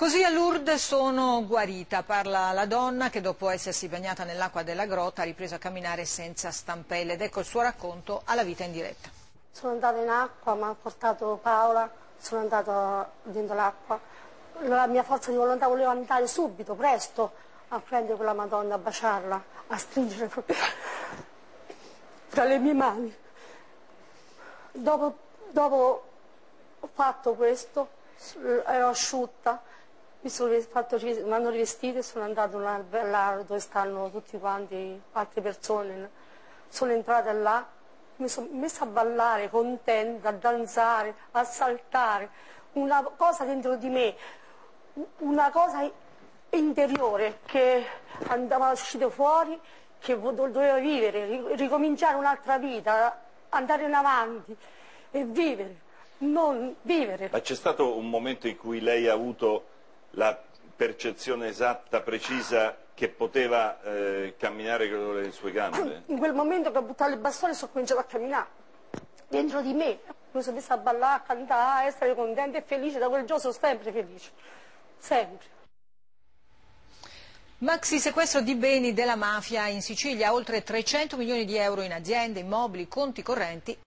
Così a Lourdes sono guarita, parla la donna che dopo essersi bagnata nell'acqua della grotta ha ripreso a camminare senza stampelle ed ecco il suo racconto alla vita in diretta. Sono andata in acqua, mi ha portato Paola, sono andata dentro l'acqua. La mia forza di volontà voleva andare subito, presto, a prendere quella Madonna, a baciarla, a stringere proprio tra le mie mani. Dopo, dopo ho fatto questo, ero asciutta, mi, sono fatto, mi hanno rivestito e sono andato là, dove stanno tutti quanti, altre persone. Sono entrata là, mi sono messa a ballare, contenta, a danzare, a saltare. Una cosa dentro di me, una cosa interiore che andava uscito fuori, che doveva vivere, ricominciare un'altra vita, andare in avanti e vivere, non vivere. Ma c'è stato un momento in cui lei ha avuto la percezione esatta, precisa, che poteva eh, camminare con le sue gambe? In quel momento che ho buttato il bastone sono cominciato a camminare dentro di me. Mi sono messa a ballare, a cantare, a essere contenta e felice. Da quel giorno sono sempre felice. Sempre. Maxi sequestro di beni della mafia in Sicilia, oltre 300 milioni di euro in aziende, immobili, conti correnti